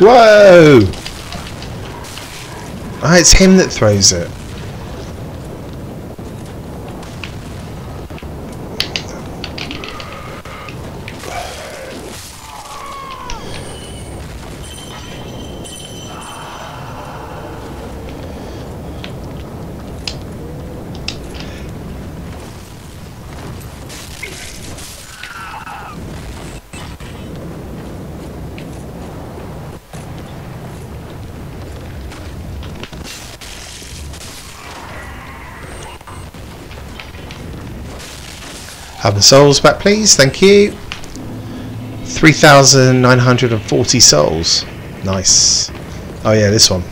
Whoa! Ah, it's him that throws it. Have the souls back, please. Thank you. 3,940 souls. Nice. Oh, yeah, this one.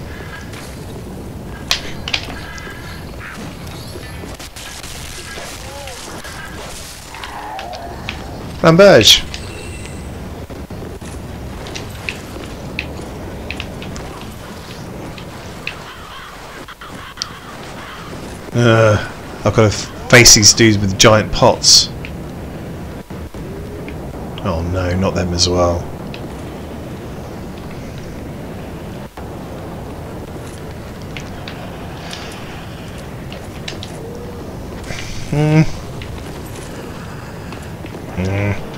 Ramberge. Uh, I've got to face these dudes with giant pots. Oh no, not them as well. Hmm. And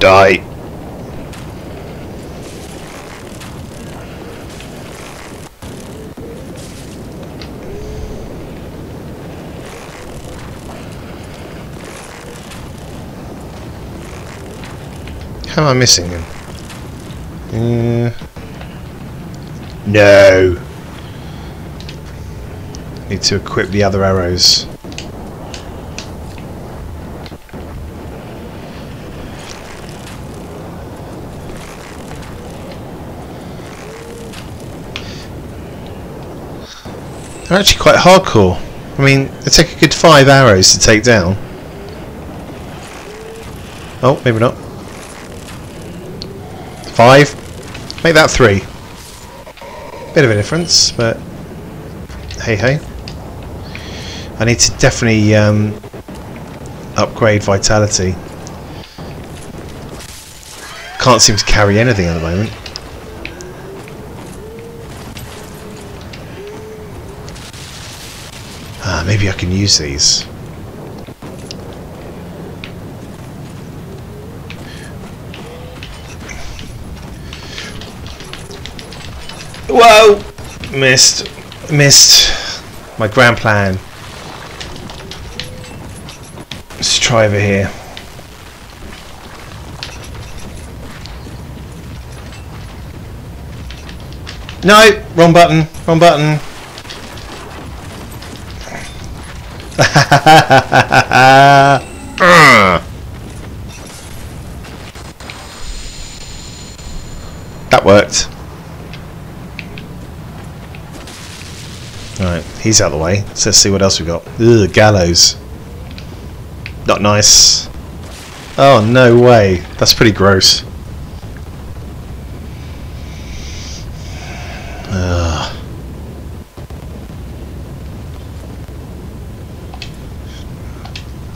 die. How am I missing him? Uh, no. Need to equip the other arrows. They're actually quite hardcore. I mean, they take a good five arrows to take down. Oh, maybe not. Five. Make that three. Bit of a difference, but hey hey. I need to definitely um, upgrade vitality. Can't seem to carry anything at the moment. Ah, maybe I can use these. Whoa! Missed. Missed. My grand plan. Let's try over here. No! Wrong button. Wrong button. that worked. He's out of the way. So let's see what else we've got. Ugh, gallows. Not nice. Oh, no way. That's pretty gross.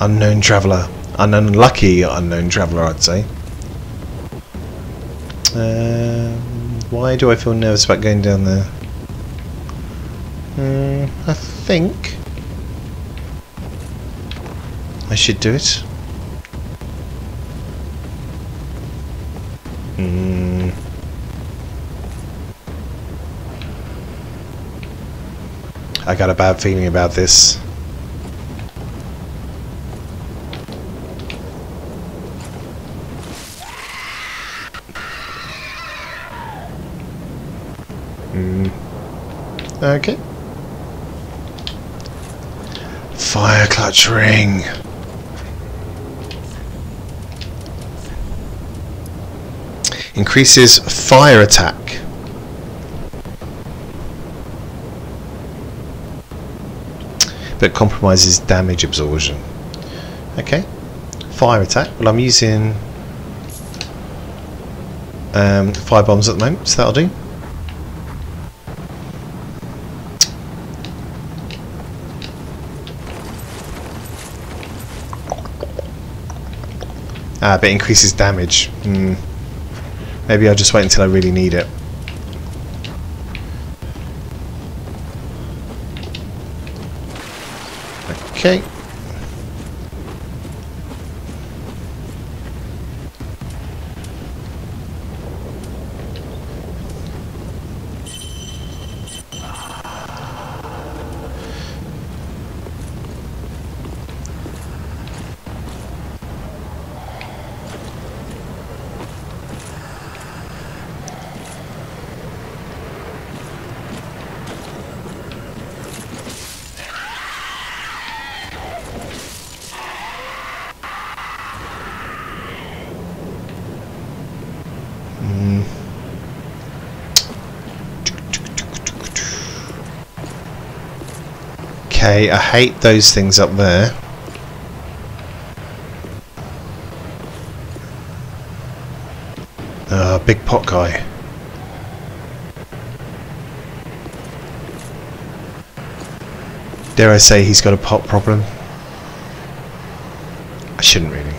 Unknown traveller. An unlucky unknown traveller, I'd say. Um, why do I feel nervous about going down there? Mm, I think I should do it. Mm. I got a bad feeling about this. Mm. Okay. Fire clutch ring. Increases fire attack. But compromises damage absorption. Okay. Fire attack. Well, I'm using um, fire bombs at the moment, so that'll do. Ah, but increases damage. Hmm. Maybe I'll just wait until I really need it. Okay. Okay, I hate those things up there. Uh, big pot guy. Dare I say he's got a pot problem? I shouldn't really.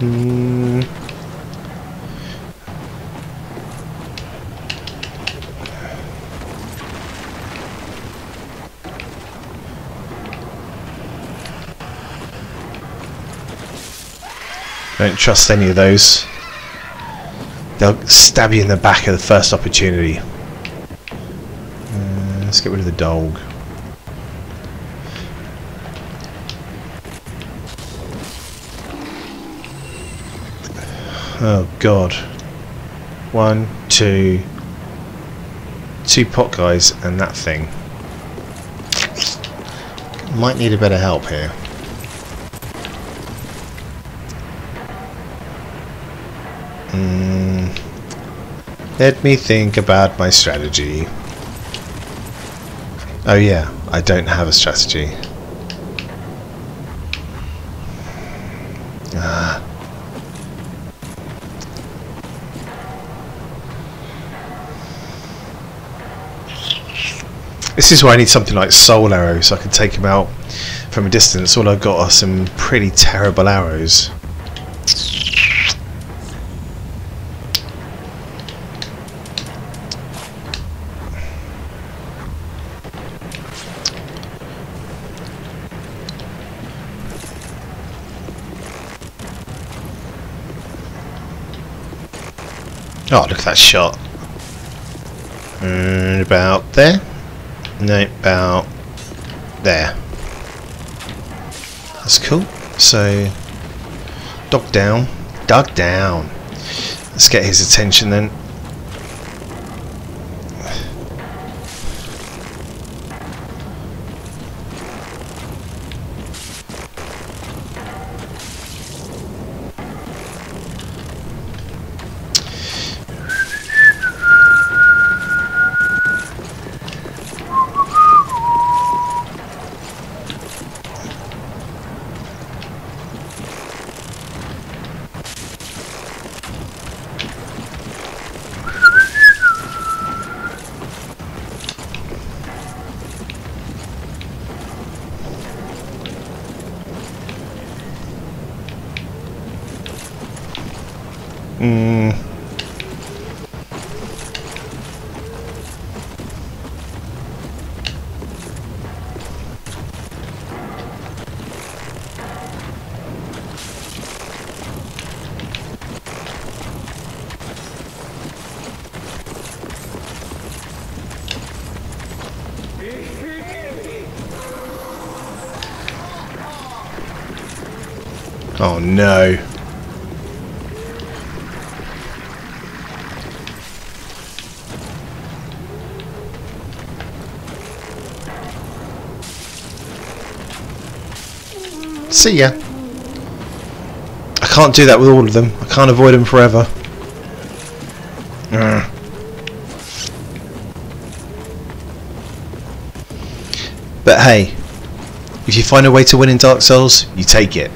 Hmm. Don't trust any of those. They'll stab you in the back at the first opportunity. Uh, let's get rid of the dog. Oh god. One, two, two pot guys and that thing. Might need a of help here. Hmm. Let me think about my strategy. Oh yeah, I don't have a strategy. Ah. This is why I need something like soul arrows so I can take him out from a distance. All I've got are some pretty terrible arrows. Oh, look at that shot. And about there. No, about there. That's cool. So, dog down. Dug down. Let's get his attention then. Oh no. See ya. I can't do that with all of them. I can't avoid them forever. Ugh. But hey, if you find a way to win in Dark Souls, you take it.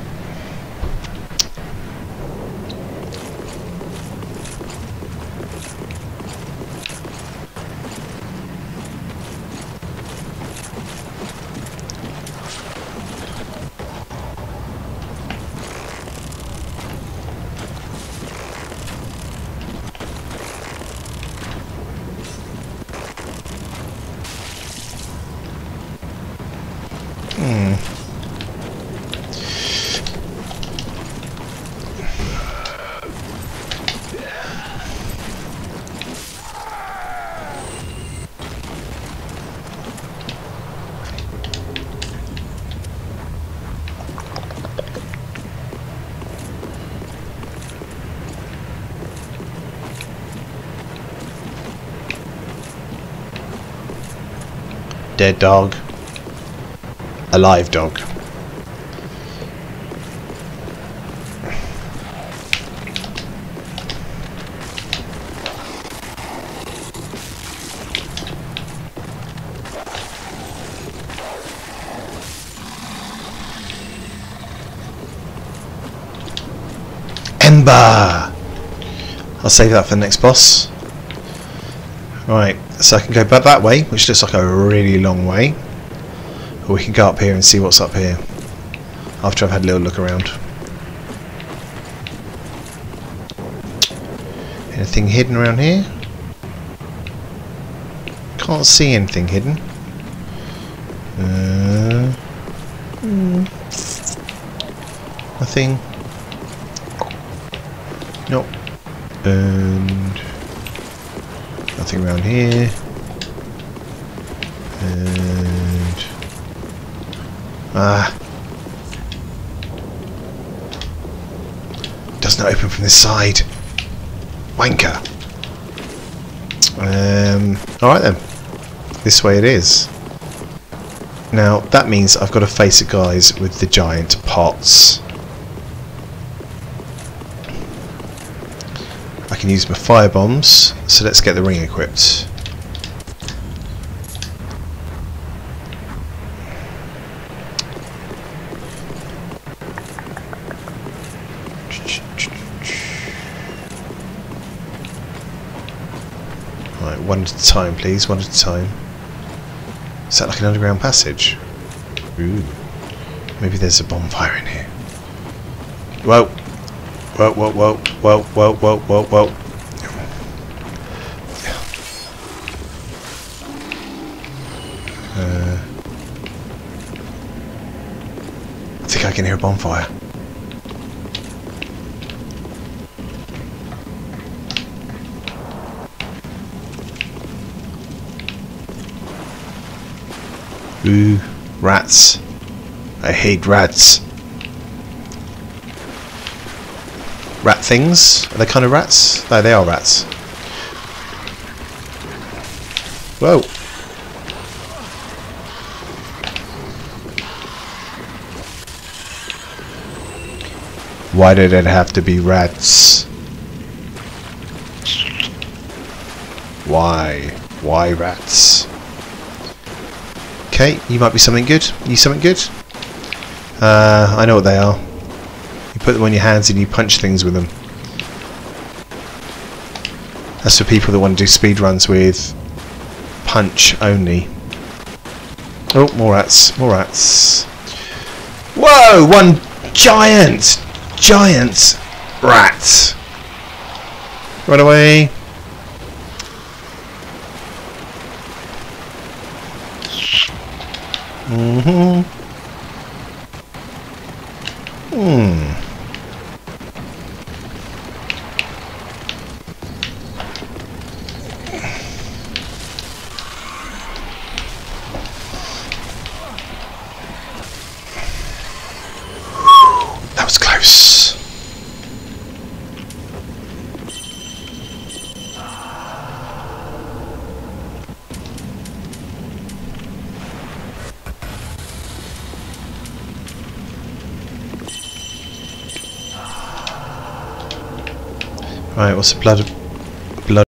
Dead dog. Alive dog. Ember! I'll save that for the next boss. Right, so I can go back that way, which looks like a really long way. Or we can go up here and see what's up here. After I've had a little look around. Anything hidden around here? Can't see anything hidden. Uh, hmm. Nothing. Nope. And nothing around here. And ah, does not open from this side. Wanker. Um. All right then. This way it is. Now that means I've got to face the guys with the giant pots. Can use my fire bombs, so let's get the ring equipped. Right, one at a time please, one at a time. Is that like an underground passage? Ooh. Maybe there's a bonfire in here. Whoa! Whoa, whoa, whoa, whoa, whoa, whoa, whoa, whoa. Uh, I think I can hear a bonfire. Ooh, rats. I hate rats. Rat things. Are they kind of rats? No, they are rats. Whoa. Why did it have to be rats? Why? Why rats? Okay, you might be something good. You something good? Uh, I know what they are put them on your hands and you punch things with them. That's for people that want to do speed runs with punch only. Oh, more rats, more rats. Whoa, one giant, giant rat. Run away. Mm-hmm. Hmm. What's the blood